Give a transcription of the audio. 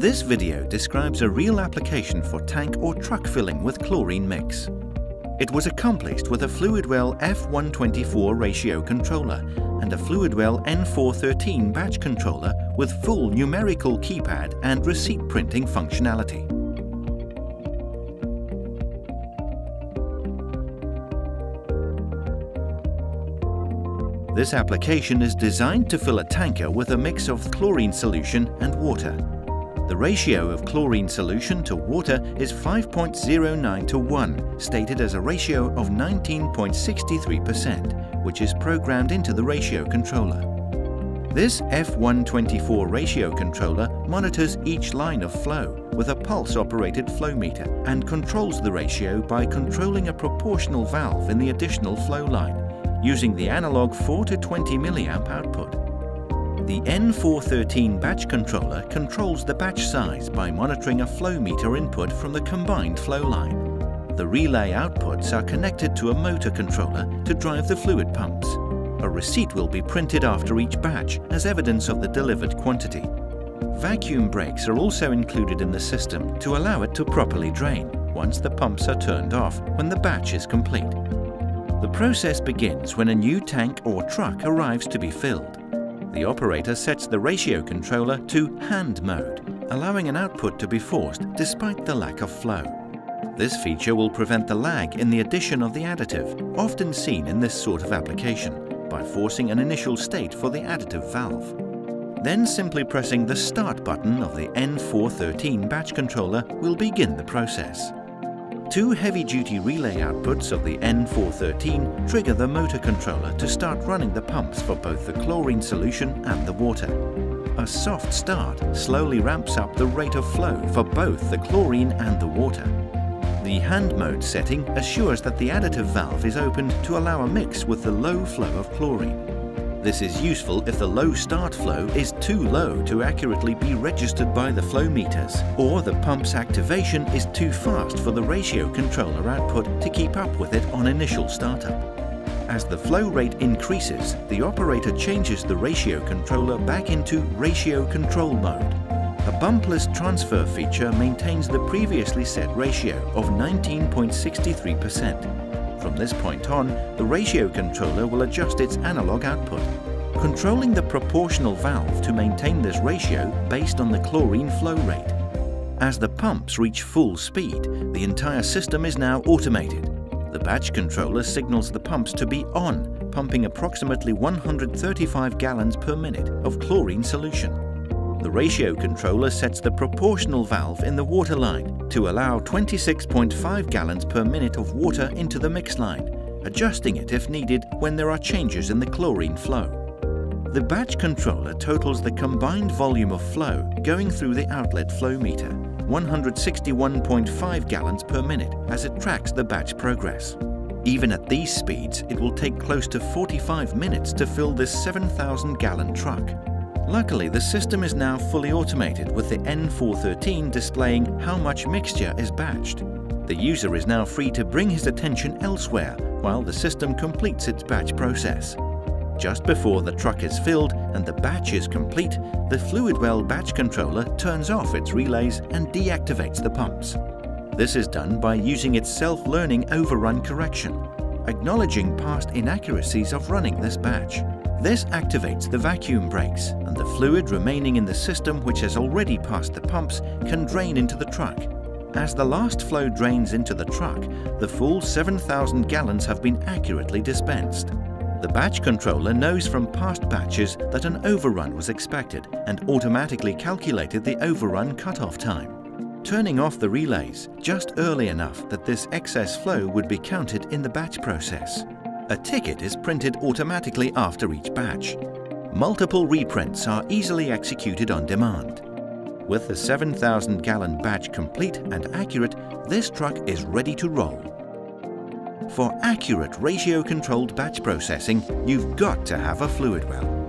This video describes a real application for tank or truck filling with chlorine mix. It was accomplished with a Fluidwell F124 ratio controller and a Fluidwell N413 batch controller with full numerical keypad and receipt printing functionality. This application is designed to fill a tanker with a mix of chlorine solution and water. The ratio of chlorine solution to water is 5.09 to 1, stated as a ratio of 19.63%, which is programmed into the ratio controller. This F124 ratio controller monitors each line of flow with a pulse-operated flow meter and controls the ratio by controlling a proportional valve in the additional flow line using the analog 4 to 20 milliamp output. The N413 batch controller controls the batch size by monitoring a flow meter input from the combined flow line. The relay outputs are connected to a motor controller to drive the fluid pumps. A receipt will be printed after each batch as evidence of the delivered quantity. Vacuum brakes are also included in the system to allow it to properly drain once the pumps are turned off when the batch is complete. The process begins when a new tank or truck arrives to be filled. The operator sets the ratio controller to hand mode, allowing an output to be forced despite the lack of flow. This feature will prevent the lag in the addition of the additive, often seen in this sort of application, by forcing an initial state for the additive valve. Then simply pressing the Start button of the N413 batch controller will begin the process. Two heavy-duty relay outputs of the N413 trigger the motor controller to start running the pumps for both the chlorine solution and the water. A soft start slowly ramps up the rate of flow for both the chlorine and the water. The hand mode setting assures that the additive valve is opened to allow a mix with the low flow of chlorine. This is useful if the low start flow is too low to accurately be registered by the flow meters, or the pump's activation is too fast for the ratio controller output to keep up with it on initial startup. As the flow rate increases, the operator changes the ratio controller back into ratio control mode. A bumpless transfer feature maintains the previously set ratio of 19.63%. From this point on, the ratio controller will adjust its analog output, controlling the proportional valve to maintain this ratio based on the chlorine flow rate. As the pumps reach full speed, the entire system is now automated. The batch controller signals the pumps to be on, pumping approximately 135 gallons per minute of chlorine solution. The ratio controller sets the proportional valve in the water line to allow 26.5 gallons per minute of water into the mix line, adjusting it if needed when there are changes in the chlorine flow. The batch controller totals the combined volume of flow going through the outlet flow meter, 161.5 gallons per minute, as it tracks the batch progress. Even at these speeds, it will take close to 45 minutes to fill this 7,000 gallon truck. Luckily, the system is now fully automated with the N413 displaying how much mixture is batched. The user is now free to bring his attention elsewhere while the system completes its batch process. Just before the truck is filled and the batch is complete, the Fluidwell batch controller turns off its relays and deactivates the pumps. This is done by using its self-learning overrun correction, acknowledging past inaccuracies of running this batch. This activates the vacuum brakes and the fluid remaining in the system which has already passed the pumps can drain into the truck. As the last flow drains into the truck, the full 7,000 gallons have been accurately dispensed. The batch controller knows from past batches that an overrun was expected and automatically calculated the overrun cutoff time, turning off the relays just early enough that this excess flow would be counted in the batch process. A ticket is printed automatically after each batch. Multiple reprints are easily executed on demand. With the 7,000 gallon batch complete and accurate, this truck is ready to roll. For accurate ratio-controlled batch processing, you've got to have a Fluidwell.